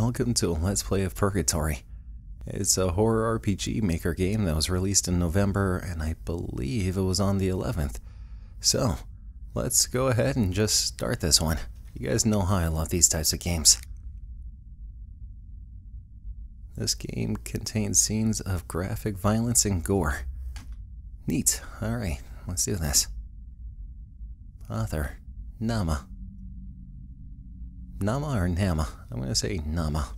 welcome to a Let's Play of Purgatory. It's a horror RPG maker game that was released in November, and I believe it was on the 11th. So, let's go ahead and just start this one. You guys know how I love these types of games. This game contains scenes of graphic violence and gore. Neat. Alright, let's do this. Author, Nama. Nama or Nama? I'm going to say Nama.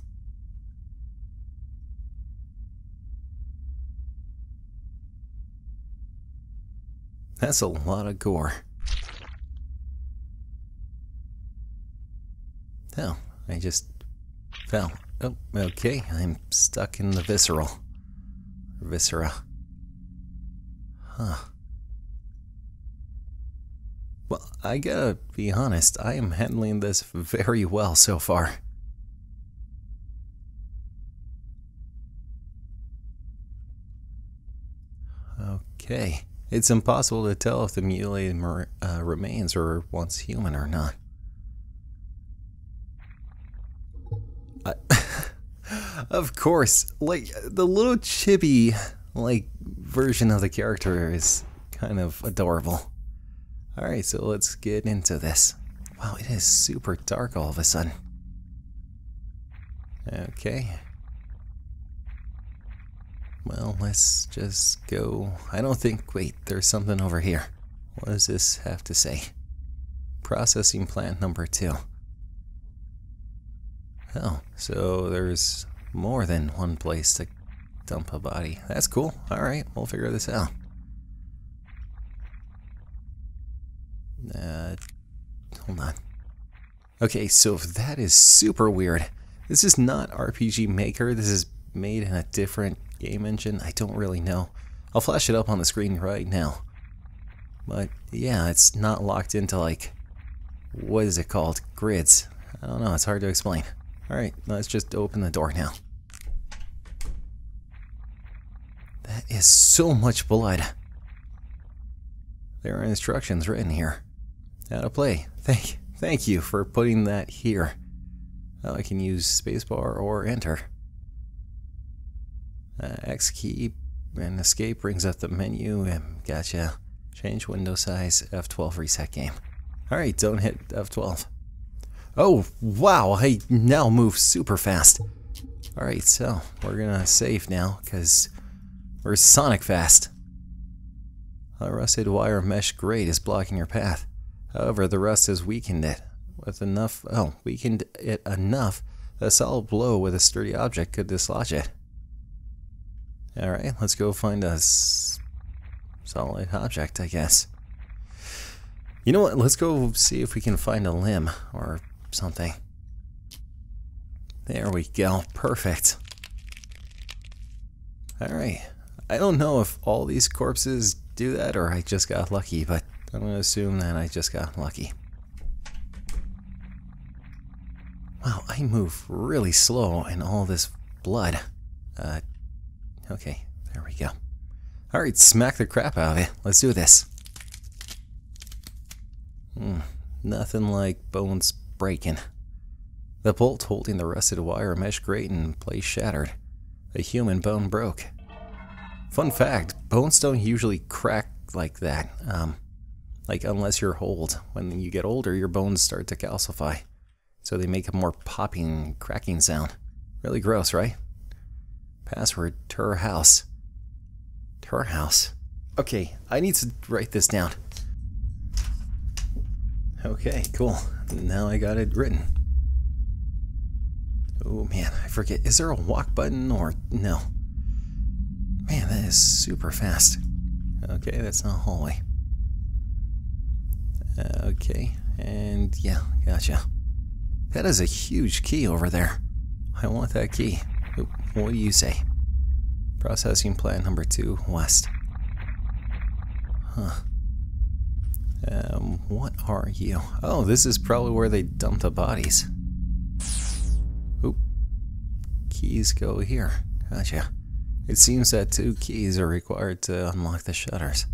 That's a lot of gore. Oh, I just fell. Oh, okay, I'm stuck in the visceral. Viscera. Huh. Well, I gotta be honest, I am handling this very well so far. Okay. It's impossible to tell if the mutilated uh, remains were once human or not. Of course, like the little chibi like version of the character is kind of adorable. Alright, so let's get into this. Wow, it is super dark all of a sudden. Okay. Well, let's just go. I don't think. Wait, there's something over here. What does this have to say? Processing plant number two. Oh, so there's more than one place to dump a body. That's cool. Alright, we'll figure this out. Uh, hold on. Okay, so that is super weird. This is not RPG Maker. This is made in a different game engine. I don't really know. I'll flash it up on the screen right now. But yeah, it's not locked into like, what is it called? Grids. I don't know, it's hard to explain. Alright, let's just open the door now. That is so much blood. There are instructions written here. How to play. Thank, thank you for putting that here. Now I can use spacebar or enter. Uh, X key and escape brings up the menu. Gotcha. Change window size. F12 reset game. Alright, don't hit F12. Oh, wow, I now move super fast. Alright, so we're gonna save now, because we're Sonic fast. A rusted wire mesh grate is blocking your path. However, the rust has weakened it. With enough, oh, weakened it enough that a solid blow with a sturdy object could dislodge it. Alright, let's go find a solid object, I guess. You know what, let's go see if we can find a limb or something. There we go, perfect. Alright, I don't know if all these corpses do that or I just got lucky, but I'm going to assume that I just got lucky. Wow, I move really slow in all this blood. Uh, okay, there we go. Alright, smack the crap out of it. Let's do this. Hmm, nothing like bones breaking. The bolt holding the rusted wire mesh grate in place shattered. A human bone broke. Fun fact, bones don't usually crack like that. Um, like, unless you're old. When you get older, your bones start to calcify. So they make a more popping, cracking sound. Really gross, right? Password, Tur House. Tur House. Okay, I need to write this down. Okay, cool. Now I got it written. Oh man, I forget. Is there a walk button or no? Man, that is super fast. Okay, that's not a hallway. Okay, and yeah, gotcha. That is a huge key over there. I want that key. What do you say? Processing plant number two, west. Huh. Um, what are you? Oh, this is probably where they dump the bodies. Oop. Keys go here. Gotcha. It seems that two keys are required to unlock the shutters.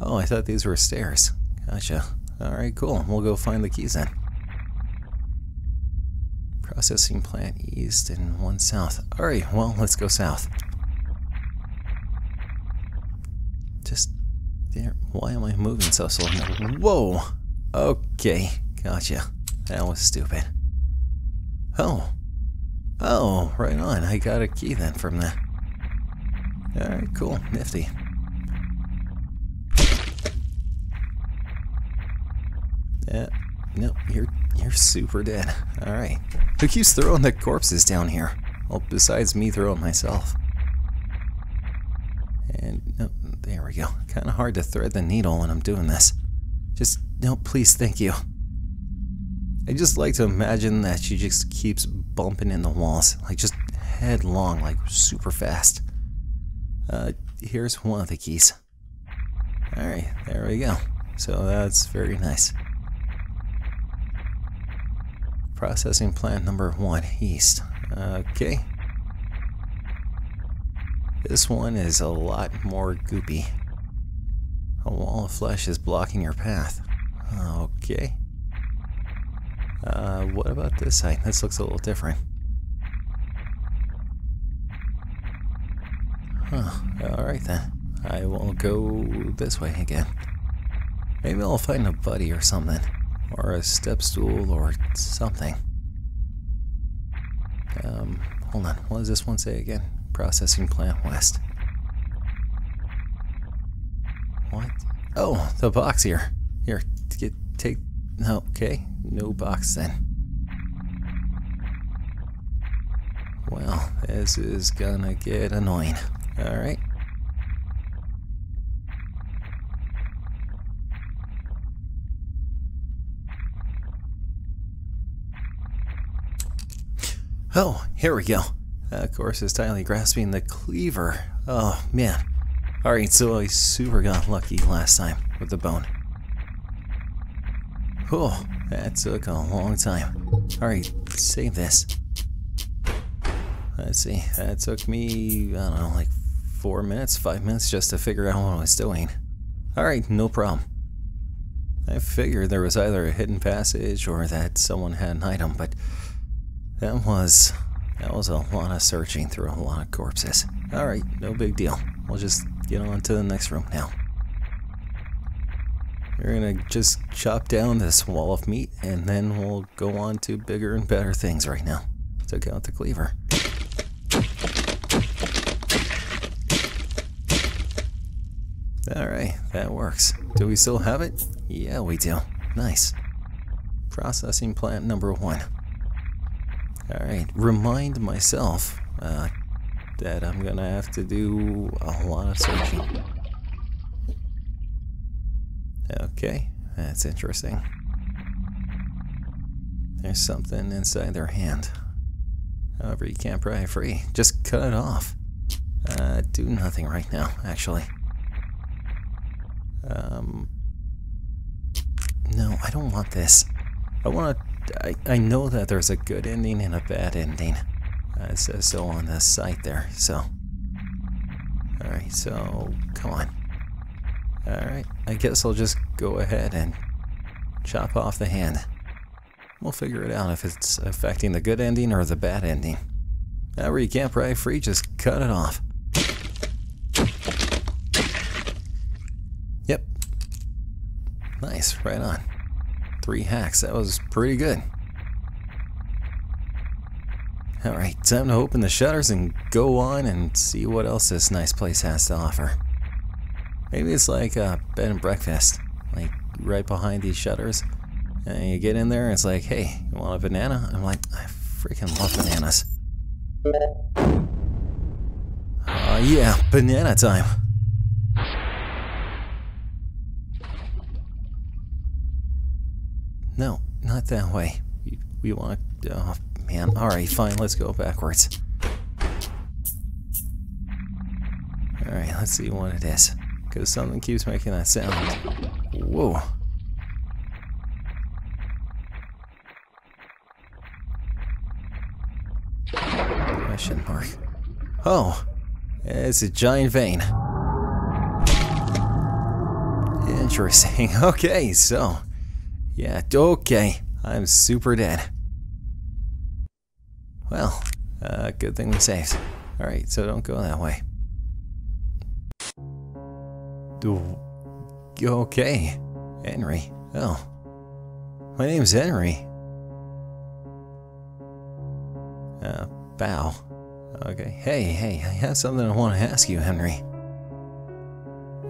Oh, I thought these were stairs. Gotcha. Alright, cool. We'll go find the keys then. Processing plant east and one south. Alright, well, let's go south. Just there. Why am I moving so slow? Whoa! Okay, gotcha. That was stupid. Oh. Oh, right on. I got a key then from that. Alright, cool. Nifty. No, you're you're super dead. Alright. Who keeps throwing the corpses down here? Well, besides me throwing myself. And no, there we go. Kind of hard to thread the needle when I'm doing this. Just, no, please, thank you. I just like to imagine that she just keeps bumping in the walls, like just headlong, like super fast. Uh, here's one of the keys. Alright, there we go. So that's very nice. Processing plant number one, east. Okay. This one is a lot more goopy. A wall of flesh is blocking your path. Okay. Uh, what about this side? This looks a little different. Huh. Alright then. I will go this way again. Maybe I'll find a buddy or something or a step stool or something. Um, hold on. What does this one say again? Processing plant west. What? Oh, the box here. Here, to get take. No, okay, no box then. Well, this is gonna get annoying. All right. Oh, here we go. Of course, is tightly grasping the cleaver. Oh, man. Alright, so I super got lucky last time with the bone. Oh, that took a long time. Alright, save this. Let's see, that took me, I don't know, like four minutes, five minutes just to figure out what I was doing. Alright, no problem. I figured there was either a hidden passage or that someone had an item, but that was that was a lot of searching through a lot of corpses. Alright, no big deal. We'll just get on to the next room now. We're gonna just chop down this wall of meat and then we'll go on to bigger and better things right now. Took out the cleaver. Alright, that works. Do we still have it? Yeah, we do. Nice. Processing plant number one. Alright, remind myself uh, that I'm gonna have to do a lot of searching. Okay, that's interesting. There's something inside their hand. However, you can't pry free. Just cut it off. Uh, do nothing right now, actually. Um, no, I don't want this. I want to I, I know that there's a good ending and a bad ending. Uh, it says so on the site there, so. Alright, so come on. Alright, I guess I'll just go ahead and chop off the hand. We'll figure it out if it's affecting the good ending or the bad ending. However, you can't pry free, just cut it off. Yep. Nice, right on. Three hacks, that was pretty good. Alright, time to open the shutters and go on and see what else this nice place has to offer. Maybe it's like a bed and breakfast, like right behind these shutters. And you get in there and it's like, hey, you want a banana? I'm like, I freaking love bananas. Uh, yeah, banana time. No, not that way. We, we want to... Oh, man. Alright, fine. Let's go backwards. Alright, let's see what it is. Because something keeps making that sound. Whoa. Question mark. Oh, it's a giant vein. Interesting. Okay, so yeah, okay. I'm super dead. Well, uh, good thing we saved. Alright, so don't go that way. Okay, Henry. Oh, my name's Henry. Uh, bow. Okay, hey, hey, I have something I want to ask you, Henry.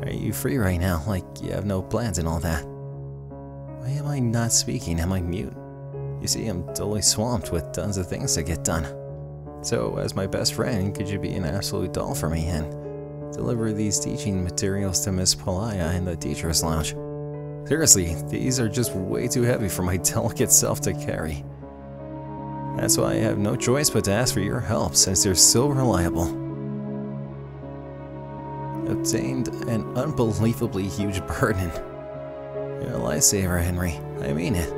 Are you free right now? Like, you have no plans and all that? Why am I not speaking? Am I mute? You see, I'm totally swamped with tons of things to get done. So, as my best friend, could you be an absolute doll for me and deliver these teaching materials to Miss Palaya in the teacher's lounge? Seriously, these are just way too heavy for my delicate self to carry. That's why I have no choice but to ask for your help since you're so reliable obtained an unbelievably huge burden. A lifesaver, Henry. I mean it.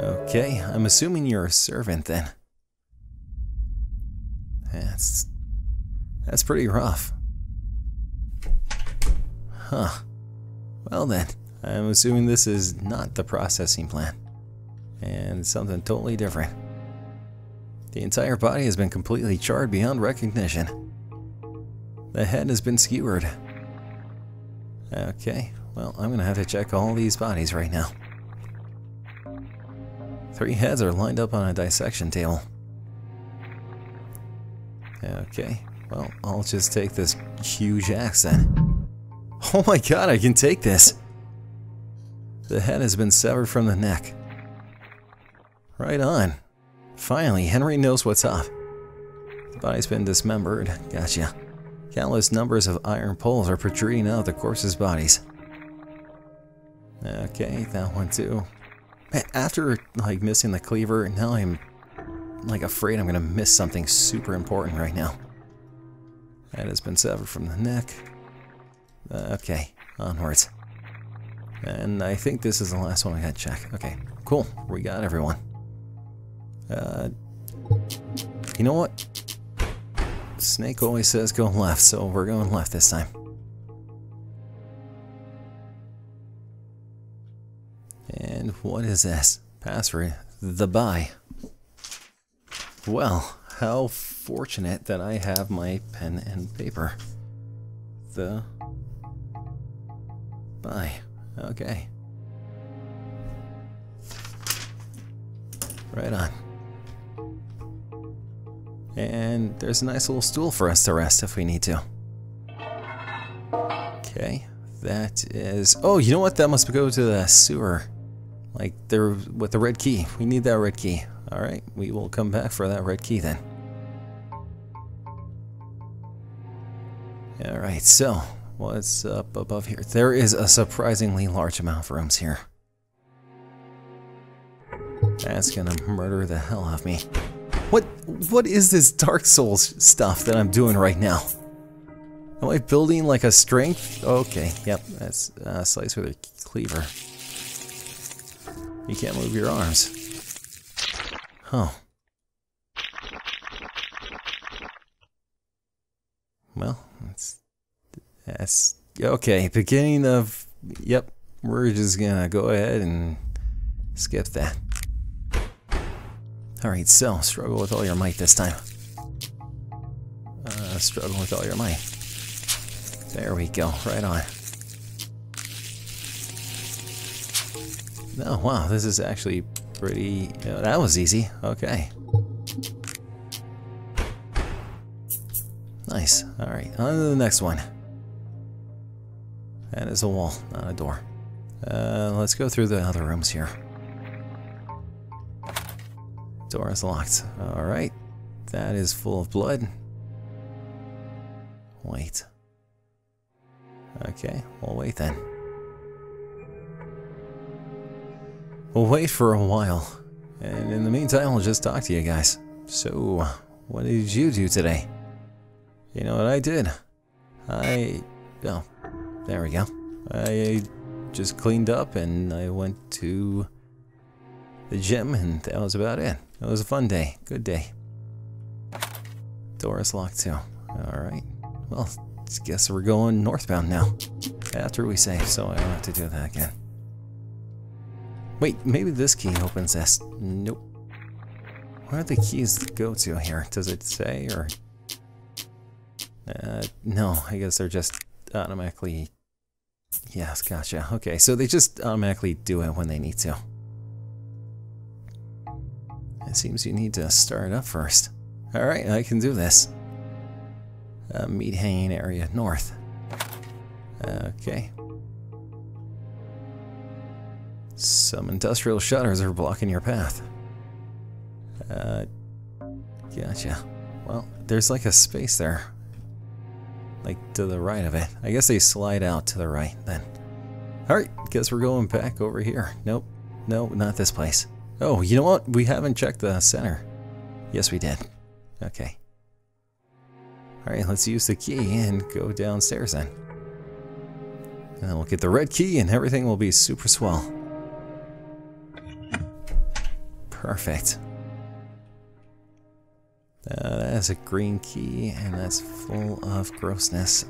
Okay, I'm assuming you're a servant then. That's... that's pretty rough. Huh. Well then, I'm assuming this is not the processing plant. And something totally different. The entire body has been completely charred beyond recognition. The head has been skewered. Okay, well, I'm gonna have to check all these bodies right now. Three heads are lined up on a dissection table. Okay, well, I'll just take this huge axe then. Oh my god, I can take this! The head has been severed from the neck. Right on. Finally, Henry knows what's up. The body's been dismembered. Gotcha. Countless numbers of iron poles are protruding out of the corpse's bodies. Okay, that one too. After like missing the cleaver, now I'm like afraid I'm gonna miss something super important right now. That has been severed from the neck. Uh, okay, onwards. And I think this is the last one I gotta check. Okay, cool. We got everyone. Uh, you know what? Snake always says go left, so we're going left this time. What is this? Password. The buy. Well, how fortunate that I have my pen and paper. The buy. Okay. Right on. And there's a nice little stool for us to rest if we need to. Okay, that is... Oh, you know what? That must go to the sewer. Like, there with the red key. We need that red key. Alright, we will come back for that red key then. Alright, so, what's up above here? There is a surprisingly large amount of rooms here. That's gonna murder the hell out of me. What what is this Dark Souls stuff that I'm doing right now? Am I building like a strength? Okay, yep, that's uh, slice with a cleaver. You can't move your arms. Huh. Well, that's that's okay. Beginning of yep. We're just gonna go ahead and skip that. Alright, so, struggle with all your might this time. Uh, struggle with all your might. There we go, right on. Oh, wow, this is actually pretty... Uh, that was easy, okay. Nice, alright, on to the next one. That is a wall, not a door. Uh, let's go through the other rooms here. Door is locked. Alright. That is full of blood. Wait. Okay, we'll wait then. Wait for a while. And in the meantime, I'll just talk to you guys. So, what did you do today? You know what I did? I... Oh, there we go. I just cleaned up and I went to the gym and that was about it. It was a fun day. Good day. Door is locked too. Alright. Well, guess we're going northbound now. After we save, so I don't have to do that again. Wait, maybe this key opens this. Nope. Where do the keys to go to here? Does it say or? Uh, no, I guess they're just automatically. Yes, gotcha. Okay, so they just automatically do it when they need to. It seems you need to start up first. Alright, I can do this. Uh, meat hanging area north. Okay. Some industrial shutters are blocking your path. Uh, gotcha. Well, there's like a space there. Like to the right of it. I guess they slide out to the right then. Alright, guess we're going back over here. Nope. No, not this place. Oh, you know what? We haven't checked the center. Yes, we did. Okay. Alright, let's use the key and go downstairs then. And then we'll get the red key and everything will be super swell. Perfect. Uh, that is a green key, and that's full of grossness.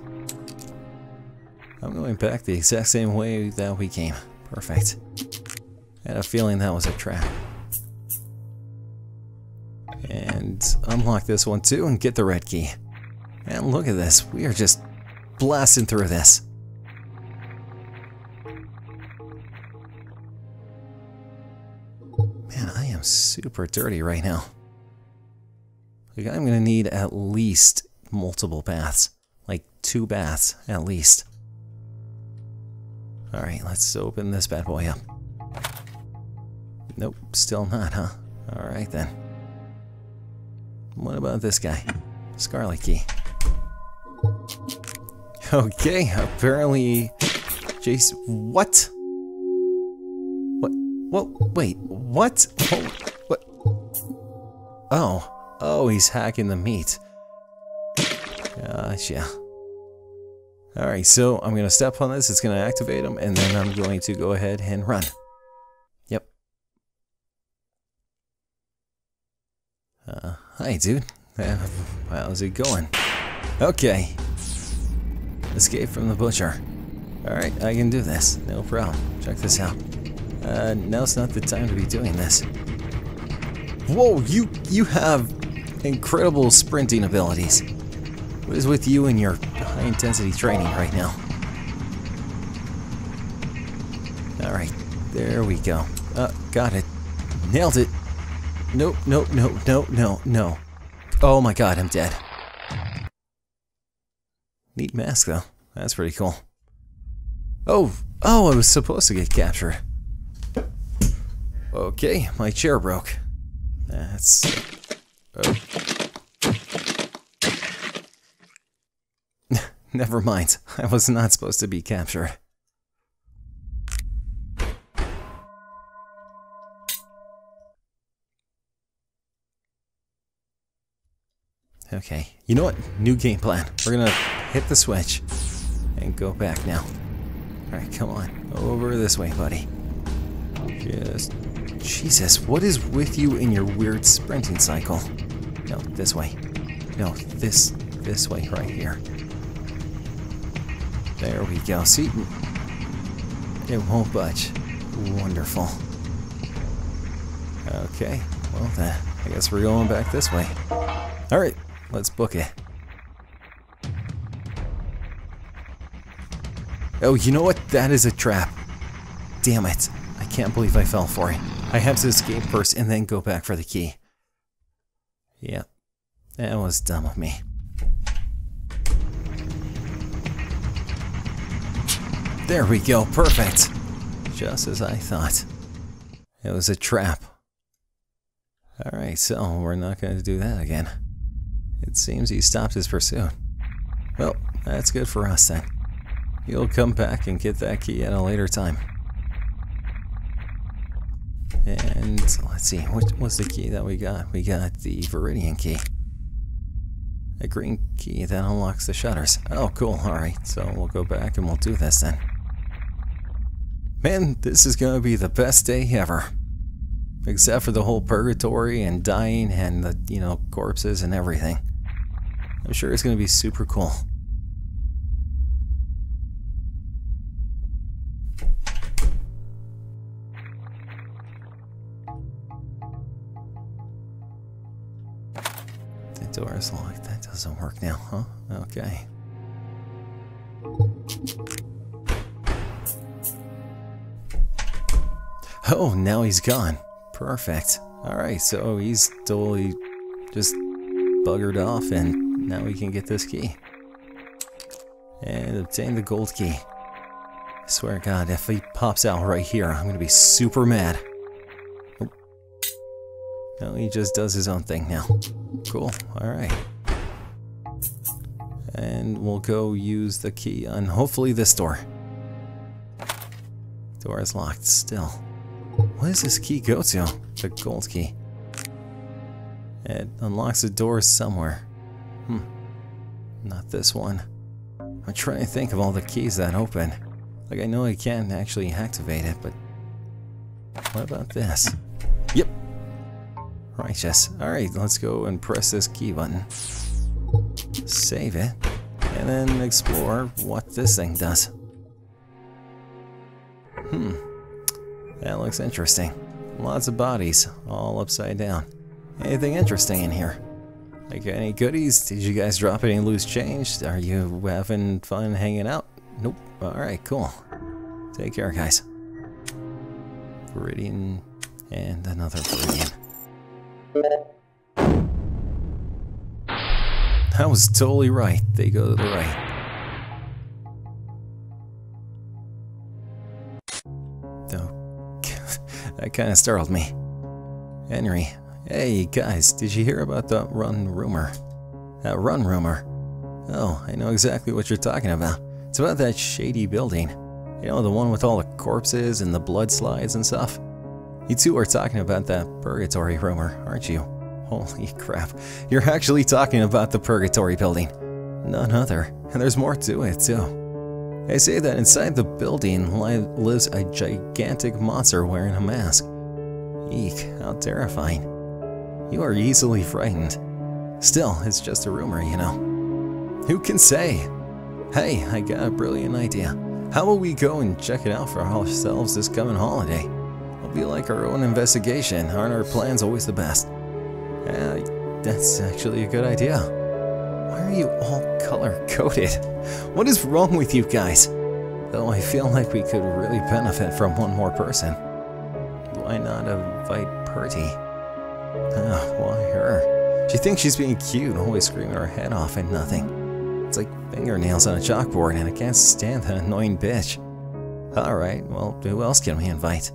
I'm going back the exact same way that we came. Perfect. I had a feeling that was a trap. And unlock this one too and get the red key. And look at this, we are just blasting through this. Super dirty right now. Like, I'm gonna need at least multiple baths. Like two baths, at least. Alright, let's open this bad boy up. Nope, still not, huh? Alright then. What about this guy? Scarlet key. Okay, apparently... Jace... What? What? What? Wait, what? What? Oh. Oh, he's hacking the meat. Gotcha. Alright, so I'm going to step on this, it's going to activate him, and then I'm going to go ahead and run. Yep. Uh, hi, dude. Uh, how's it going? Okay. Escape from the butcher. Alright, I can do this. No problem. Check this out. Uh, now's not the time to be doing this. Whoa, you you have incredible sprinting abilities. What is with you and your high intensity training right now? Alright, there we go. Uh, got it. Nailed it. Nope, nope, nope, no, no, no. Oh my god, I'm dead. Neat mask though. That's pretty cool. Oh, oh, I was supposed to get captured. Okay, my chair broke. That's... Uh, Never mind. I was not supposed to be captured. Okay, you know what? New game plan. We're gonna hit the switch and go back now. Alright, come on. Over this way, buddy. Just... Jesus, what is with you in your weird sprinting cycle? No, this way. No, this... this way, right here. There we go. See? It won't budge. Wonderful. Okay, well then, I guess we're going back this way. Alright, let's book it. Oh, you know what? That is a trap. Damn it. Can't believe I fell for it. I have to escape first and then go back for the key. Yep. That was dumb of me. There we go, perfect. Just as I thought. It was a trap. Alright, so we're not going to do that again. It seems he stopped his pursuit. Well, that's good for us then. He'll come back and get that key at a later time. And let's see, what was the key that we got? We got the Viridian key. A green key that unlocks the shutters. Oh, cool. Alright, so we'll go back and we'll do this then. Man, this is to be the best day ever. Except for the whole purgatory and dying and the, you know, corpses and everything. I'm sure it's to be super cool. Door's locked. That doesn't work now, huh? Okay. Oh, now he's gone. Perfect. Alright, so he's totally just buggered off and now we can get this key. And obtain the gold key. I swear to God, if he pops out right here, I'm gonna be super mad. No, he just does his own thing now. Cool, alright. And we'll go use the key on hopefully this door. Door is locked still. What does this key go to? The gold key. It unlocks a door somewhere. Hmm. Not this one. I'm trying to think of all the keys that open. Like I know I can't actually activate it, but what about this? Righteous. Alright, let's go and press this key button. Save it. And then explore what this thing does. Hmm. That looks interesting. Lots of bodies, all upside down. Anything interesting in here? Like any goodies? Did you guys drop any loose change? Are you having fun hanging out? Nope. Alright, cool. Take care, guys. Viridian and another Viridian. That was totally right. They go to the right. That kind of startled me. Henry, hey guys, did you hear about the run rumor? That run rumor? Oh, I know exactly what you're talking about. It's about that shady building. You know, the one with all the corpses and the blood slides and stuff? You two are talking about that purgatory rumor, aren't you? Holy crap, you're actually talking about the purgatory building. None other, and there's more to it too. They say that inside the building lives a gigantic monster wearing a mask. Eek, how terrifying. You are easily frightened. Still, it's just a rumor, you know. Who can say? Hey, I got a brilliant idea. How about we go and check it out for ourselves this coming holiday? Be like our own investigation. Aren't our plans always the best? Uh, that's actually a good idea. Why are you all color-coded? What is wrong with you guys? Though I feel like we could really benefit from one more person. Why not invite Purdy? Ah, why her? She thinks she's being cute, always screaming her head off and nothing. It's like fingernails on a chalkboard and I can't stand that annoying bitch. Alright, well, who else can we invite?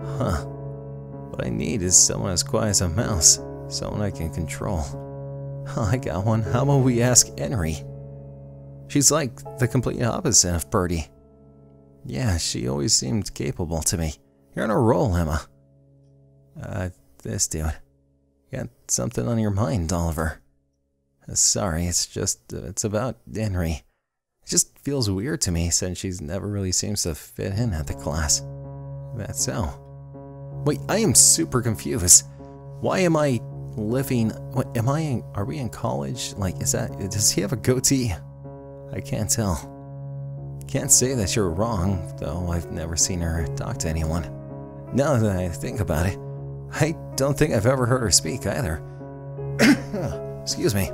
Huh. What I need is someone as quiet as a mouse. Someone I can control. Oh, I got one. How about we ask Henry? She's like the complete opposite of Birdie. Yeah, she always seemed capable to me. You're on a roll, Emma. Uh, this dude. Got something on your mind, Oliver. Uh, sorry, it's just, uh, it's about Henry. It just feels weird to me since she's never really seems to fit in at the class. That's so. Wait, I am super confused. Why am I living, what, am I in, are we in college? Like, is that, does he have a goatee? I can't tell. Can't say that you're wrong, though I've never seen her talk to anyone. Now that I think about it, I don't think I've ever heard her speak either. Excuse me.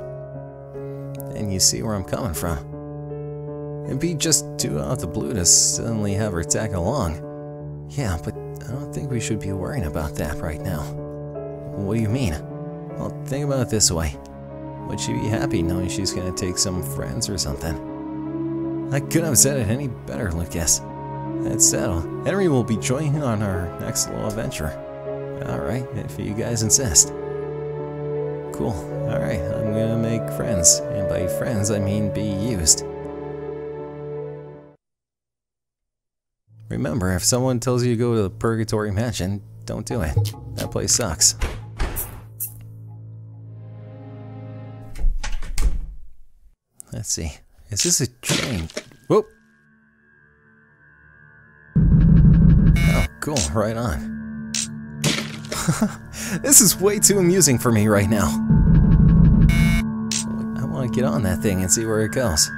And you see where I'm coming from. It'd be just too out of the blue to suddenly have her tag along. Yeah, but I don't think we should be worrying about that right now. What do you mean? Well, think about it this way. Would she be happy knowing she's gonna take some friends or something? I couldn't have said it any better, Lucas. That's settled. Henry will be joining on our next little adventure. Alright, if you guys insist. Cool. Alright, I'm gonna make friends. And by friends, I mean be used. Remember, if someone tells you to go to the Purgatory Mansion, don't do it. That place sucks. Let's see. Is this a train? Whoop! Oh, cool. Right on. this is way too amusing for me right now. I want to get on that thing and see where it goes.